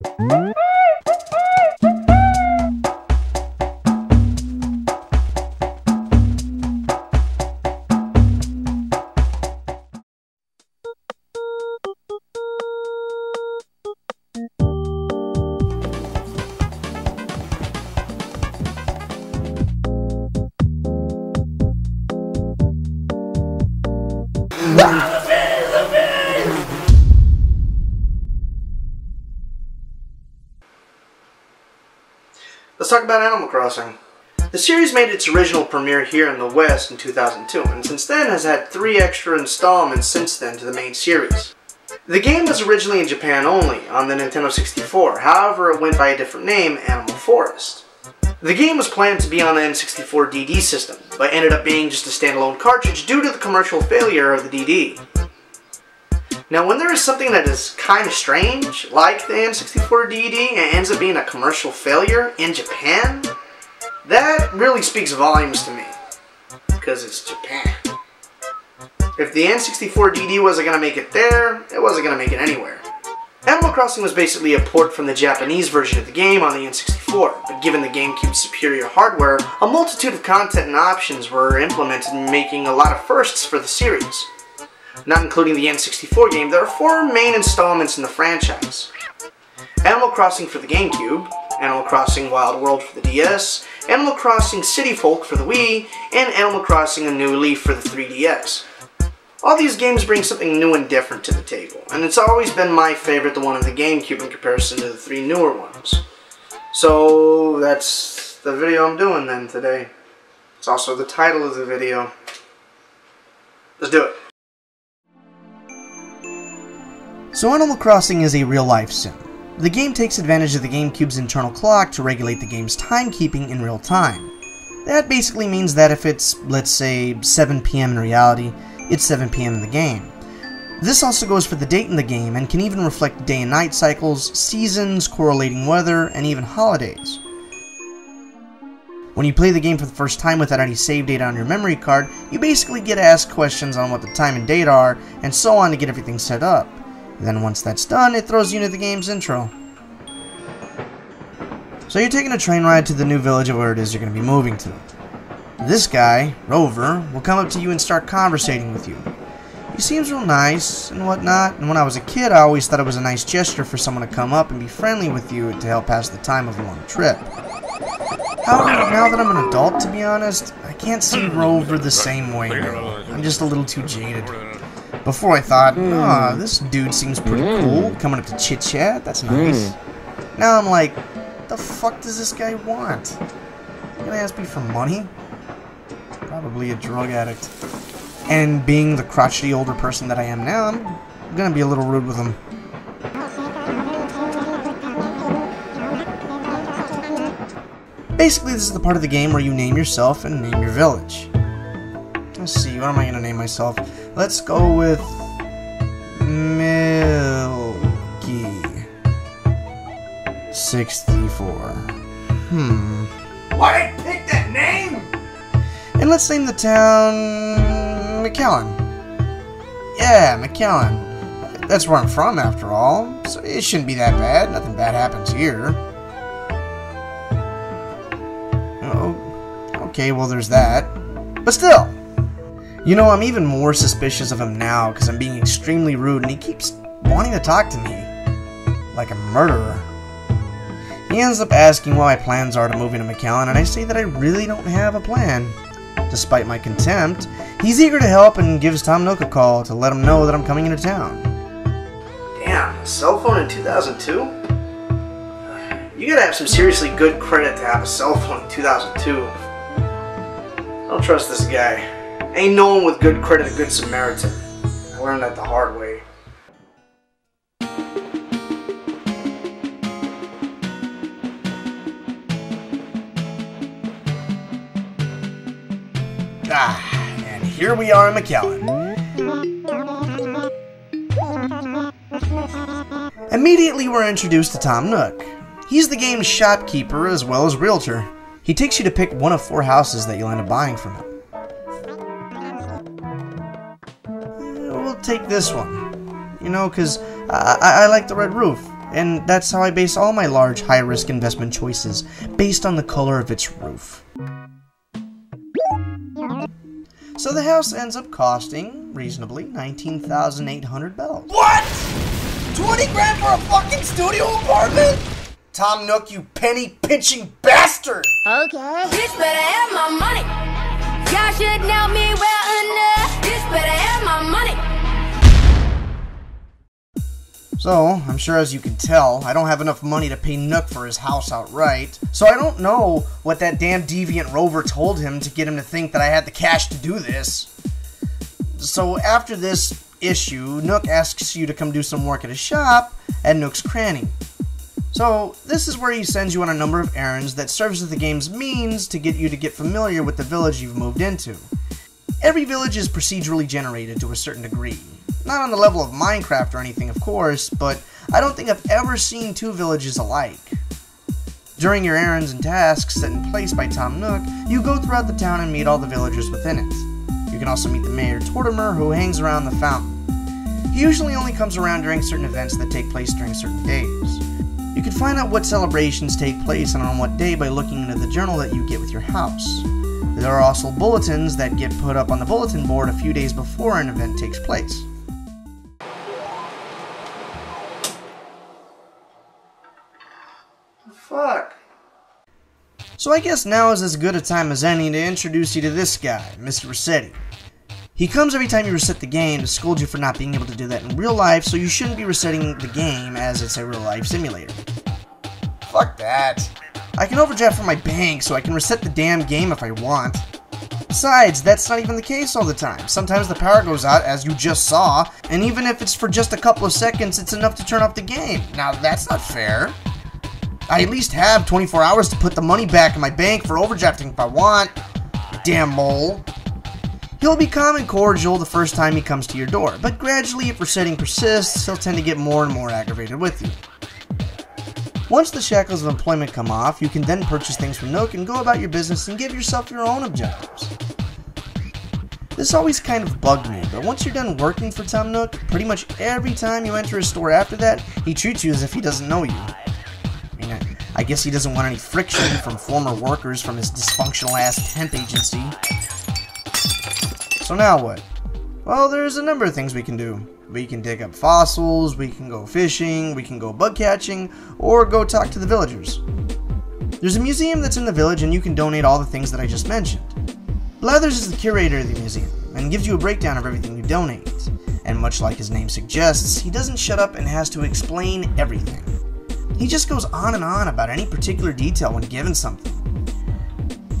Let's original premiere here in the West in 2002, and since then has had three extra installments since then to the main series. The game was originally in Japan only, on the Nintendo 64, however it went by a different name, Animal Forest. The game was planned to be on the N64 DD system, but ended up being just a standalone cartridge due to the commercial failure of the DD. Now when there is something that is kind of strange, like the N64 DD, and ends up being a commercial failure in Japan, that really speaks volumes to me. Because it's Japan. If the N64 DD wasn't going to make it there, it wasn't going to make it anywhere. Animal Crossing was basically a port from the Japanese version of the game on the N64, but given the GameCube's superior hardware, a multitude of content and options were implemented making a lot of firsts for the series. Not including the N64 game, there are four main installments in the franchise. Animal Crossing for the GameCube, Animal Crossing Wild World for the DS, Animal Crossing City Folk for the Wii, and Animal Crossing A New Leaf for the 3DS. All these games bring something new and different to the table, and it's always been my favorite, the one on the GameCube in comparison to the three newer ones. So that's the video I'm doing then today. It's also the title of the video. Let's do it. So Animal Crossing is a real-life sim. The game takes advantage of the GameCube's internal clock to regulate the game's timekeeping in real time. That basically means that if it's, let's say, 7 p.m. in reality, it's 7 p.m. in the game. This also goes for the date in the game and can even reflect day and night cycles, seasons, correlating weather, and even holidays. When you play the game for the first time without any save data on your memory card, you basically get asked questions on what the time and date are, and so on to get everything set up. Then once that's done, it throws you into the game's intro. So you're taking a train ride to the new village of where it is you're going to be moving to. This guy, Rover, will come up to you and start conversating with you. He seems real nice and whatnot, and when I was a kid I always thought it was a nice gesture for someone to come up and be friendly with you to help pass the time of a long trip. However, now that I'm an adult, to be honest, I can't see Rover the same way. I'm just a little too jaded. Before I thought, ah, oh, this dude seems pretty cool, coming up to chit-chat, that's nice. Now I'm like, what the fuck does this guy want? You gonna ask me for money? Probably a drug addict. And being the crotchety older person that I am now, I'm gonna be a little rude with him. Basically, this is the part of the game where you name yourself and name your village. Let's see, what am I gonna name myself? Let's go with Milky 64. Hmm. Why did I pick that name? And let's name the town McAllen. Yeah, McAllen. That's where I'm from, after all, so it shouldn't be that bad. Nothing bad happens here. Oh, okay, well, there's that. But still, you know, I'm even more suspicious of him now because I'm being extremely rude and he keeps wanting to talk to me. Like a murderer. He ends up asking what my plans are to move into McAllen, and I say that I really don't have a plan. Despite my contempt, he's eager to help and gives Tom Nook a call to let him know that I'm coming into town. Damn, a cell phone in 2002? You gotta have some seriously good credit to have a cell phone in 2002. I don't trust this guy. Ain't no one with good credit a good Samaritan. I learned that the hard way. Ah, and here we are in McAllen. Immediately we're introduced to Tom Nook. He's the game's shopkeeper as well as realtor. He takes you to pick one of four houses that you'll end up buying from him. Take this one. You know, because I, I, I like the red roof. and that's how I base all my large, high risk investment choices, based on the color of its roof. So the house ends up costing, reasonably, 19,800 bells. What? 20 grand for a fucking studio apartment? Tom Nook, you penny pinching bastard! Okay. Bitch better have my money. Y'all should know me well enough. Bitch better have my money. So, I'm sure as you can tell, I don't have enough money to pay Nook for his house outright. So I don't know what that damn deviant rover told him to get him to think that I had the cash to do this. So after this issue, Nook asks you to come do some work at his shop at Nook's Cranny. So, this is where he sends you on a number of errands that serves as the game's means to get you to get familiar with the village you've moved into. Every village is procedurally generated to a certain degree, not on the level of Minecraft or anything, of course, but I don't think I've ever seen two villages alike. During your errands and tasks set in place by Tom Nook, you go throughout the town and meet all the villagers within it. You can also meet the mayor Tortimer, who hangs around the fountain. He usually only comes around during certain events that take place during certain days. You can find out what celebrations take place and on what day by looking into the journal that you get with your house. There are also bulletins that get put up on the bulletin board a few days before an event takes place. Fuck. So I guess now is as good a time as any to introduce you to this guy, Mr. Resetti. He comes every time you reset the game to scold you for not being able to do that in real life, so you shouldn't be resetting the game as it's a real life simulator. Fuck that. I can overdraft from my bank, so I can reset the damn game if I want. Besides, that's not even the case all the time. Sometimes the power goes out, as you just saw, and even if it's for just a couple of seconds, it's enough to turn off the game. Now, that's not fair. I at least have 24 hours to put the money back in my bank for overdrafting if I want. Damn mole. He'll be calm and cordial the first time he comes to your door, but gradually, if resetting persists, he'll tend to get more and more aggravated with you. Once the shackles of employment come off, you can then purchase things from Nook and go about your business and give yourself your own objectives. This always kind of bugged me, but once you're done working for Tom Nook, pretty much every time you enter his store after that, he treats you as if he doesn't know you. I guess he doesn't want any friction from former workers from his dysfunctional ass temp agency. So now what? Well, there's a number of things we can do. We can dig up fossils, we can go fishing, we can go bug catching, or go talk to the villagers. There's a museum that's in the village and you can donate all the things that I just mentioned. Blathers is the curator of the museum and gives you a breakdown of everything you donate. And much like his name suggests, he doesn't shut up and has to explain everything. He just goes on and on about any particular detail when given something.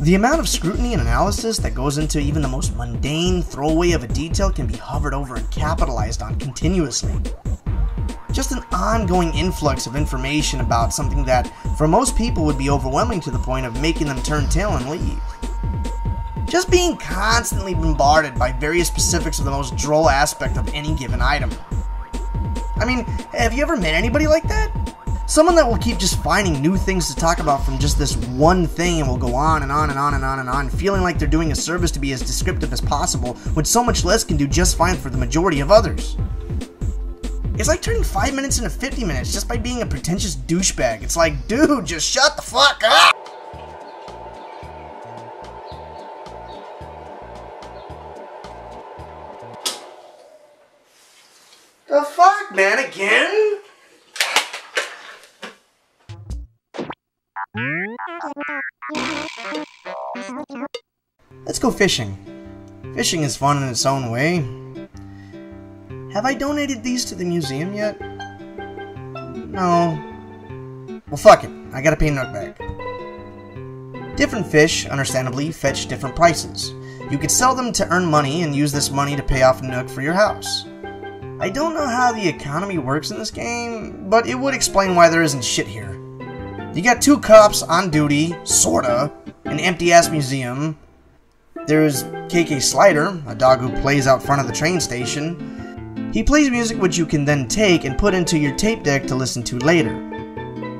The amount of scrutiny and analysis that goes into even the most mundane throwaway of a detail can be hovered over and capitalized on continuously. Just an ongoing influx of information about something that, for most people, would be overwhelming to the point of making them turn tail and leave. Just being constantly bombarded by various specifics of the most droll aspect of any given item. I mean, have you ever met anybody like that? Someone that will keep just finding new things to talk about from just this one thing and will go on and on and on and on and on, feeling like they're doing a service to be as descriptive as possible when so much less can do just fine for the majority of others. It's like turning 5 minutes into 50 minutes just by being a pretentious douchebag. It's like, dude, just shut the fuck up! The fuck, man, again? Let's go fishing. Fishing is fun in its own way. Have I donated these to the museum yet? No. Well, fuck it. I gotta pay Nook back. Different fish, understandably, fetch different prices. You could sell them to earn money and use this money to pay off Nook for your house. I don't know how the economy works in this game, but it would explain why there isn't shit here. You got two cops on duty, sorta, an empty ass museum. There's KK Slider, a dog who plays out front of the train station. He plays music which you can then take and put into your tape deck to listen to later.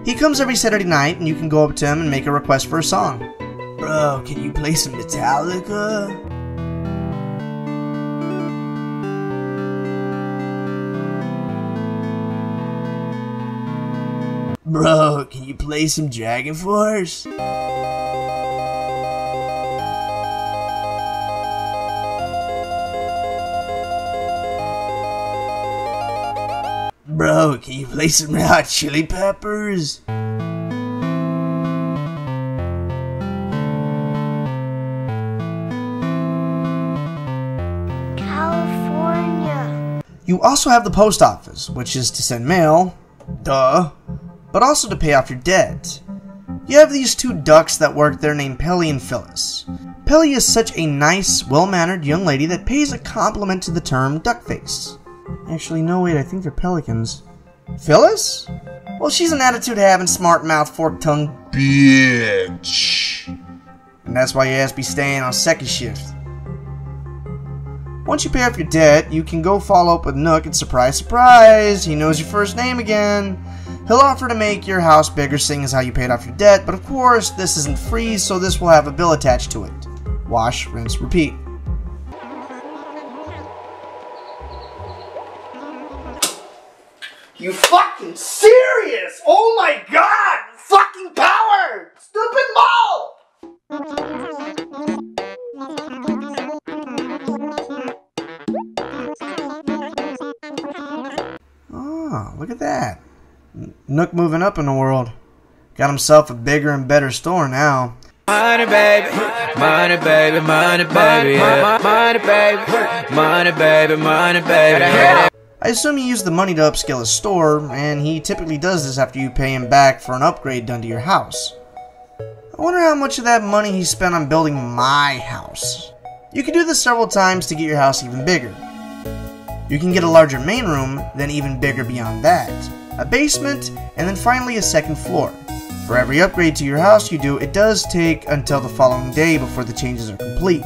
He comes every Saturday night and you can go up to him and make a request for a song. Bro, can you play some Metallica? Bro, can you play some DragonForce? Bro, can you play some hot chili peppers? California. You also have the post office, which is to send mail, duh, but also to pay off your debt. You have these two ducks that work there named Pelly and Phyllis. Pelly is such a nice, well mannered young lady that pays a compliment to the term duckface. Actually, no, wait, I think they're pelicans. Phyllis? Well, she's an attitude having, smart mouth, forked tongue bitch. And that's why you have to be staying on second shift. Once you pay off your debt, you can go follow up with Nook and surprise, surprise, he knows your first name again. He'll offer to make your house bigger seeing as how you paid off your debt, but of course, this isn't free, so this will have a bill attached to it. Wash, rinse, repeat. You fucking serious? Oh my god! Nook moving up in the world. Got himself a bigger and better store now. Money, baby, money, baby, money, baby, yeah. money, baby, money, baby, money, baby. I assume he used the money to upscale his store, and he typically does this after you pay him back for an upgrade done to your house. I wonder how much of that money he spent on building my house. You can do this several times to get your house even bigger. You can get a larger main room, then even bigger beyond that, a basement, and then finally a second floor. For every upgrade to your house you do, it does take until the following day before the changes are complete.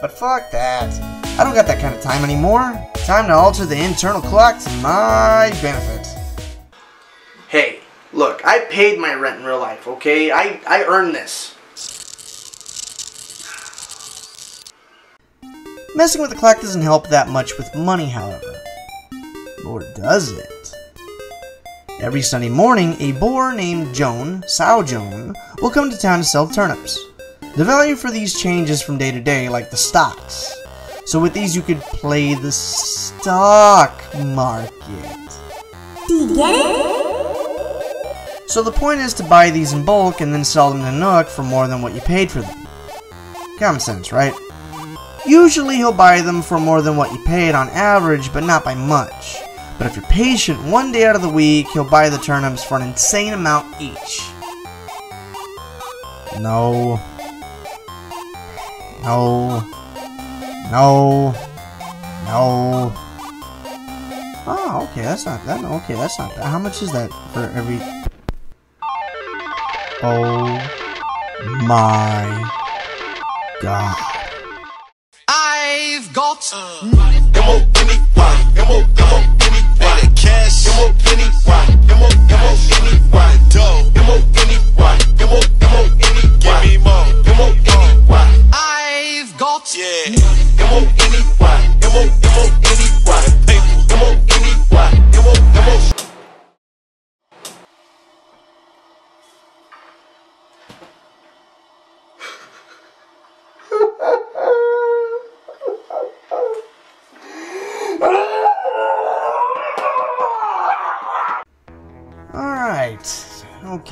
But fuck that. I don't got that kind of time anymore. Time to alter the internal clock to my benefit. Hey, look, I paid my rent in real life, okay? I, I earned this. Messing with the clock doesn't help that much with money, however. Or does it? Every Sunday morning, a boar named Joan, Sow Joan, will come to town to sell turnips. The value for these changes from day to day, like the stocks. So with these, you could play the stock market. Do you get it? So the point is to buy these in bulk and then sell them to Nook for more than what you paid for them. Common sense, right? Usually he'll buy them for more than what you paid on average, but not by much. But if you're patient, one day out of the week, he'll buy the turnips for an insane amount each. No. No. No. No. Oh, okay, that's not that. Okay, that's not bad. How much is that for every? Oh my god! I've got Cash, M-O-N-E-Y, M-O-M-O-N-E-Y, dough, M-O-N-E-Y, M-O-M-O-N-E-Y, give me more, M-O-N-E-Y. I've got yeah, M-O-M-O-N-E-Y, paper, M-O-N-E-Y,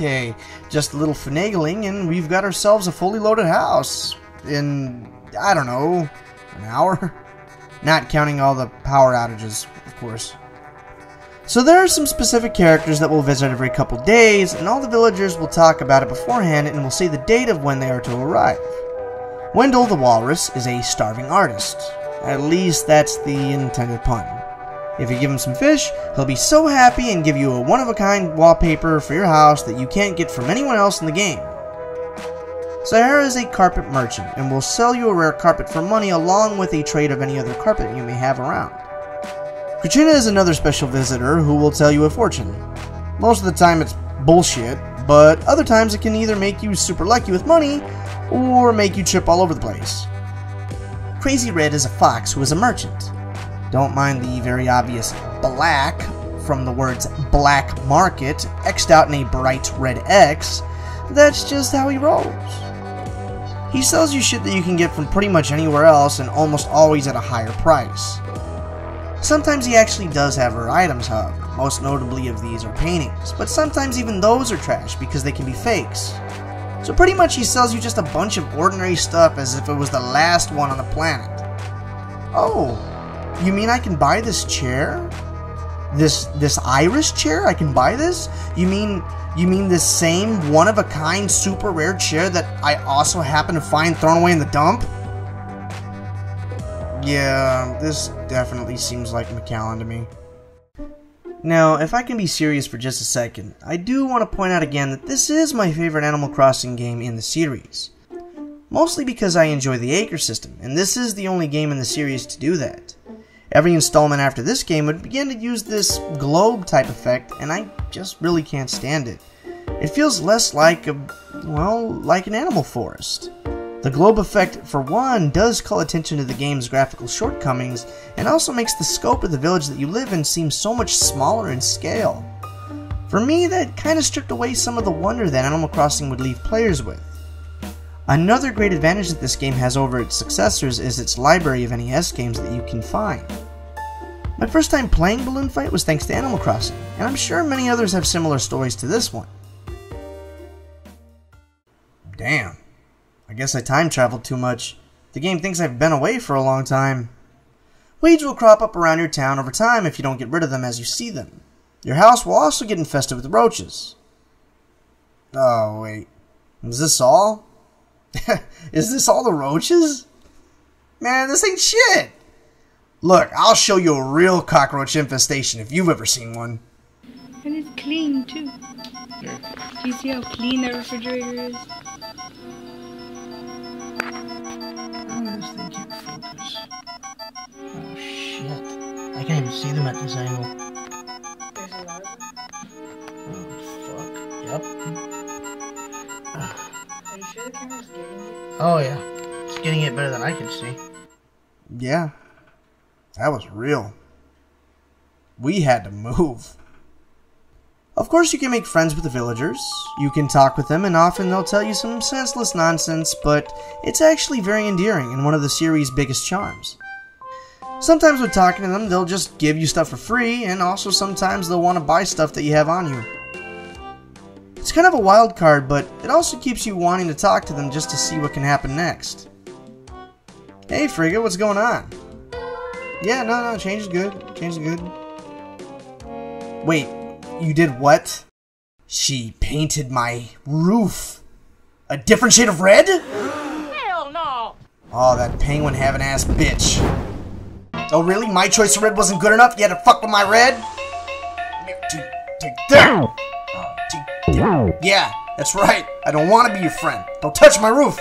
okay, just a little finagling, and we've got ourselves a fully loaded house. In, I don't know, an hour? Not counting all the power outages, of course. So there are some specific characters that we'll visit every couple days, and all the villagers will talk about it beforehand and will say the date of when they are to arrive. Wendell the Walrus is a starving artist. At least that's the intended pun. If you give him some fish, he'll be so happy and give you a one of a kind wallpaper for your house that you can't get from anyone else in the game. Saharah is a carpet merchant and will sell you a rare carpet for money along with a trade of any other carpet you may have around. Katrina is another special visitor who will tell you a fortune. Most of the time it's bullshit, but other times it can either make you super lucky with money or make you trip all over the place. Crazy Redd is a fox who is a merchant. Don't mind the very obvious black from the words black market, X'd out in a bright red X, that's just how he rolls. He sells you shit that you can get from pretty much anywhere else and almost always at a higher price. Sometimes he actually does have rare items, however. Most notably of these are paintings, but sometimes even those are trash because they can be fakes. So pretty much he sells you just a bunch of ordinary stuff as if it was the last one on the planet. Oh, you mean I can buy this chair? This this iris chair? I can buy this? You mean you mean this same one of a kind super rare chair that I also happen to find thrown away in the dump? Yeah, this definitely seems like McAllen to me. Now, if I can be serious for just a second, I do want to point out again that this is my favorite Animal Crossing game in the series. Mostly because I enjoy the Acre system, and this is the only game in the series to do that. Every installment after this game would begin to use this globe type effect, and I just really can't stand it. It feels less like a, well, like an animal forest. The globe effect, for one, does call attention to the game's graphical shortcomings and also makes the scope of the village that you live in seem so much smaller in scale. For me, that kind of stripped away some of the wonder that Animal Crossing would leave players with. Another great advantage that this game has over its successors is its library of NES games that you can find. My first time playing Balloon Fight was thanks to Animal Crossing, and I'm sure many others have similar stories to this one. Damn. I guess I time traveled too much. The game thinks I've been away for a long time. Weeds will crop up around your town over time if you don't get rid of them as you see them. Your house will also get infested with roaches. Oh, wait. Is this all? Is this all the roaches? Man, this ain't shit! Look, I'll show you a real cockroach infestation if you've ever seen one. And it's clean too. Do you see how clean that refrigerator is? How does this thing focus? Oh shit. I can't even see them at this angle. Oh yeah. It's getting it better than I can see. Yeah. That was real. We had to move. Of course, you can make friends with the villagers. You can talk with them, and often they'll tell you some senseless nonsense, but it's actually very endearing and one of the series' biggest charms. Sometimes, with talking to them, they'll just give you stuff for free, and also sometimes they'll want to buy stuff that you have on you. It's kind of a wild card, but it also keeps you wanting to talk to them just to see what can happen next. Hey, Friga, what's going on? Yeah, no, no, change is good. Change is good. Wait, you did what? She painted my roof a different shade of red? Hell no! Oh, that penguin having ass bitch. Oh, really? My choice of red wasn't good enough? You had to fuck with my red? Take, take that! Yeah, that's right. I don't want to be your friend. Don't touch my roof.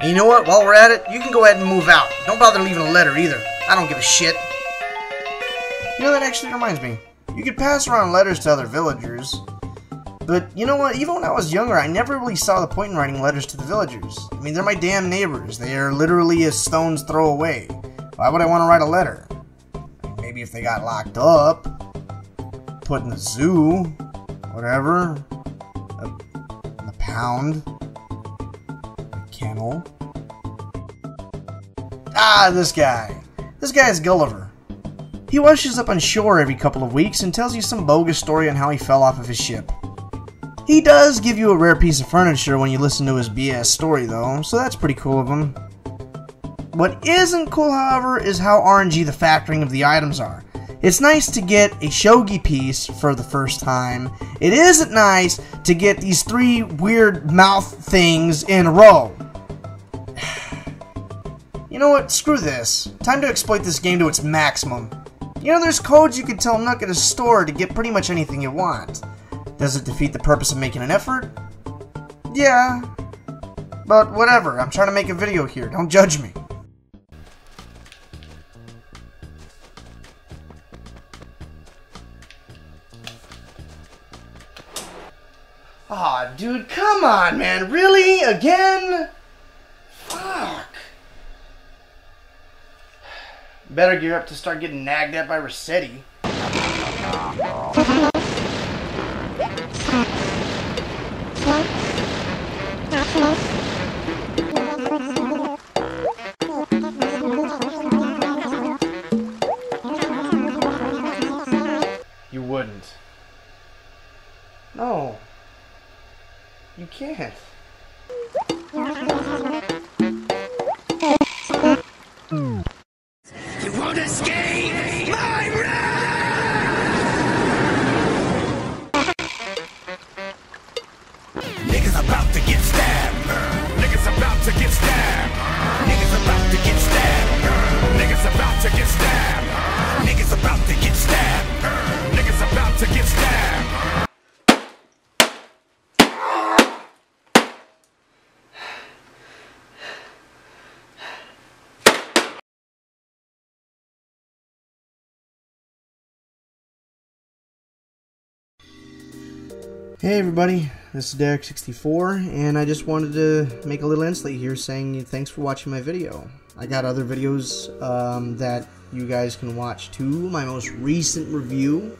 And you know what? While we're at it, you can go ahead and move out. Don't bother leaving a letter either. I don't give a shit. You know, that actually reminds me. You could pass around letters to other villagers. But you know what? Even when I was younger, I never really saw the point in writing letters to the villagers. I mean, they're my damn neighbors. They are literally a stone's throw away. Why would I want to write a letter? Maybe if they got locked up, put in the zoo, whatever. A, a pound, a kennel. Ah, this guy. This guy is Gulliver. He washes up on shore every couple of weeks and tells you some bogus story on how he fell off of his ship. He does give you a rare piece of furniture when you listen to his BS story, though, so that's pretty cool of him. What isn't cool, however, is how RNG the factoring of the items are. It's nice to get a shogi piece for the first time. It isn't nice to get these three weird mouth things in a row. You know what? Screw this. Time to exploit this game to its maximum. You know, there's codes you can tell Nook at a store to get pretty much anything you want. Does it defeat the purpose of making an effort? Yeah. But whatever, I'm trying to make a video here, don't judge me. Aw, dude, come on, man. Really? Again? Fuck. Better gear up to start getting nagged at by Resetti. Can't. You won't escape my wrath! Niggas about to get stabbed. Niggas about to get stabbed. Niggas about to get stabbed. Niggas about to get stabbed. Niggas about to get stabbed. Niggas about to get stabbed. Hey everybody, this is Derik64, and I just wanted to make a little inslate here saying thanks for watching my video. I got other videos um, that you guys can watch too. My most recent review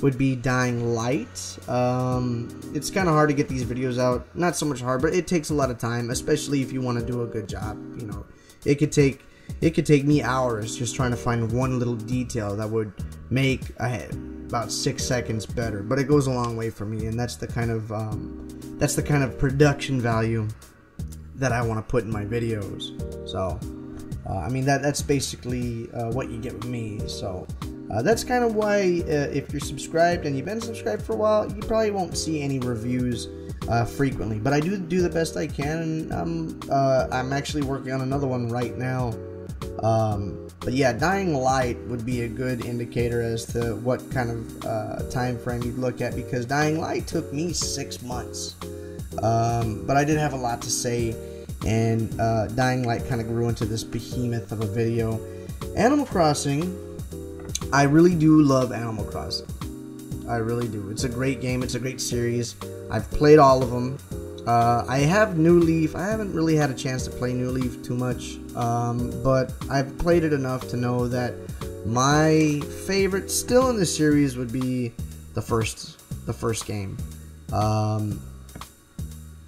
would be Dying Light. Um, it's kind of hard to get these videos out. Not so much hard, but it takes a lot of time, especially if you want to do a good job. You know, it could take it could take me hours just trying to find one little detail that would make a, about six seconds better. But it goes a long way for me, and that's the kind of um, that's the kind of production value that I want to put in my videos. So, uh, I mean that that's basically uh, what you get with me. So. Uh, that's kind of why, uh, if you're subscribed and you've been subscribed for a while, you probably won't see any reviews uh, frequently. But I do do the best I can, and I'm uh, I'm actually working on another one right now. Um, but yeah, Dying Light would be a good indicator as to what kind of uh, time frame you'd look at because Dying Light took me six months. Um, but I did have a lot to say, and uh, Dying Light kind of grew into this behemoth of a video. Animal Crossing, I really do love Animal Crossing. I really do. It's a great game. It's a great series. I've played all of them. Uh, I have New Leaf. I haven't really had a chance to play New Leaf too much, um, but I've played it enough to know that my favorite still in the series would be the first, the first game. Um,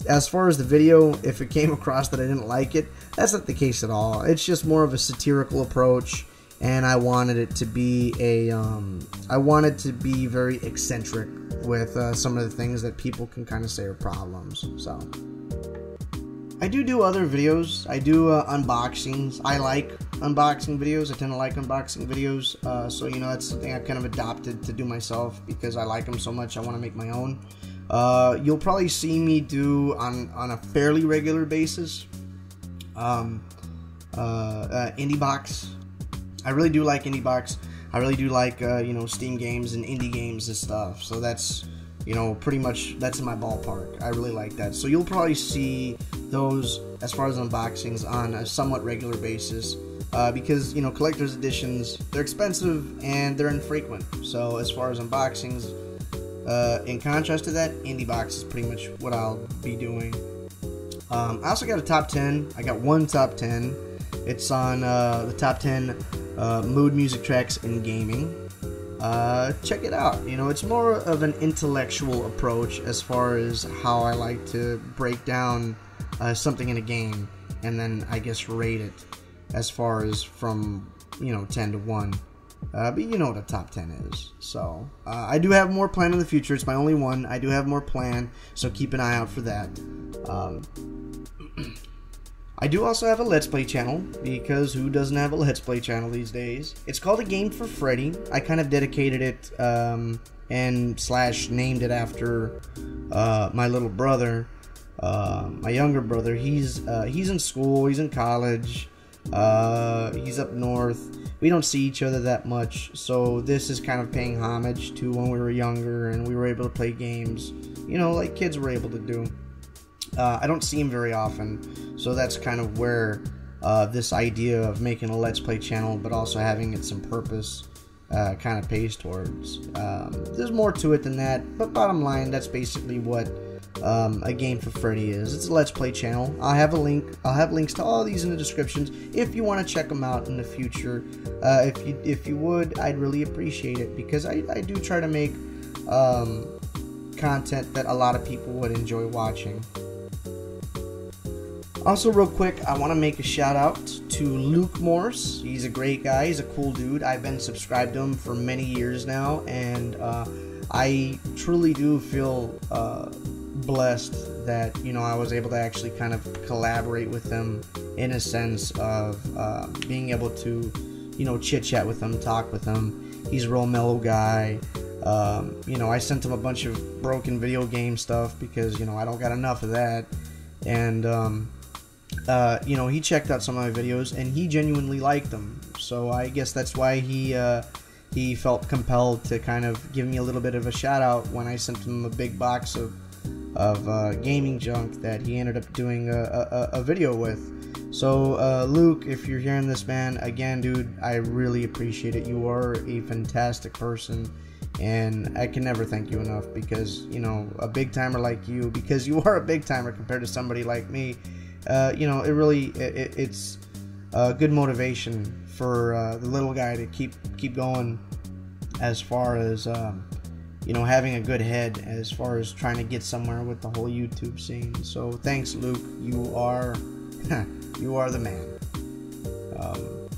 as far as the video, if it came across that I didn't like it, that's not the case at all. It's just more of a satirical approach, and I wanted it to be a, um, I wanted to be very eccentric with uh, some of the things that people can kind of say are problems. So, I do do other videos. I do uh, unboxings. I like unboxing videos. I tend to like unboxing videos. Uh, so you know that's something I've kind of adopted to do myself because I like them so much. I want to make my own. Uh, you'll probably see me do on on a fairly regular basis. Um, uh, uh, indie box. I really do like indie box. I really do like uh, you know Steam games and indie games and stuff. So that's you know pretty much that's in my ballpark. I really like that. So you'll probably see those as far as unboxings on a somewhat regular basis. Uh, because you know collector's editions they're expensive and they're infrequent so as far as unboxings uh, in contrast to that indie box is pretty much what i'll be doing um, i also got a top 10 i got one top 10 it's on uh, the top 10 uh, mood music tracks in gaming. Uh, check it out. You know it's more of an intellectual approach as far as how i like to break down uh, something in a game and then i guess rate it as far as from you know 10 to 1 uh, but you know what a top 10 is. So uh, i do have more planned in the future. It's my only one. I do have more planned so keep an eye out for that. Um, I do also have a Let's Play channel, because who doesn't have a Let's Play channel these days? It's called A Game for Freddy. I kind of dedicated it, um, and slash named it after uh, my little brother, uh, my younger brother. He's, uh, he's in school, he's in college, uh, he's up north. We don't see each other that much, so this is kind of paying homage to when we were younger and we were able to play games, you know, like kids were able to do. Uh, I don't see him very often, so that's kind of where uh, this idea of making a Let's Play channel, but also having it some purpose, uh, kind of pays towards. Um, there's more to it than that, but bottom line, that's basically what um, a game for Freddy is. It's a Let's Play channel. I'll have a link. I'll have links to all these in the descriptions if you want to check them out in the future. Uh, if you if you would, I'd really appreciate it because I, I do try to make um, content that a lot of people would enjoy watching. Also, real quick, I want to make a shout out to Luke Morse. He's a great guy. He's a cool dude. I've been subscribed to him for many years now, and uh, I truly do feel uh, blessed that you know I was able to actually kind of collaborate with him in a sense of uh, being able to you know chit chat with him, talk with him. He's a real mellow guy. Um, you know, I sent him a bunch of broken video game stuff because you know I don't got enough of that, and um, uh, you know he checked out some of my videos and he genuinely liked them. So I guess that's why he uh, he felt compelled to kind of give me a little bit of a shout out when I sent him a big box of of uh, gaming junk that he ended up doing a, a, a video with. So, uh, Luke, if you're hearing this, man, again, dude, I really appreciate it. You are a fantastic person, and I can never thank you enough because, you know, a big timer like you, because you are a big timer compared to somebody like me, uh, you know, it really, it, it's a good motivation for uh, the little guy to keep keep going as far as um, you know having a good head as far as trying to get somewhere with the whole YouTube scene. So thanks, Luke. You are you are the man. Um,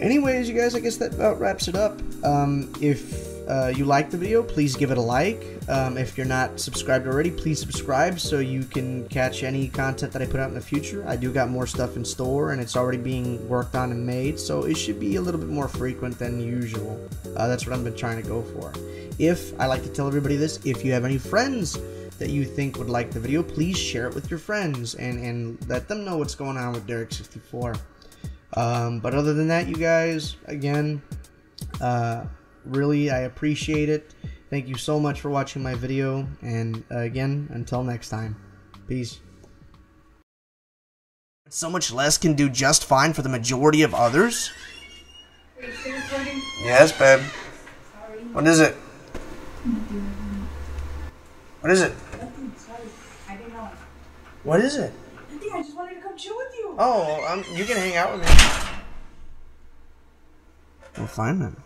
anyways, you guys, I guess that about wraps it up. Um, if uh, you like the video, please give it a like. Um, if you're not subscribed already, please subscribe so you can catch any content that I put out in the future. I do got more stuff in store and it's already being worked on and made, so it should be a little bit more frequent than usual. Uh, that's what I've been trying to go for. If I like to tell everybody this, if you have any friends that you think would like the video, please share it with your friends and, and let them know what's going on with Derik64. Um, but other than that, you guys, again, uh, really, I appreciate it. Thank you so much for watching my video, and uh, again, until next time, peace. So much less can do just fine for the majority of others? Yes, babe. What is it? What is it? I didn't know. What is it? I just wanted to come chill with you. Oh, um, you can hang out with me. Well, fine then.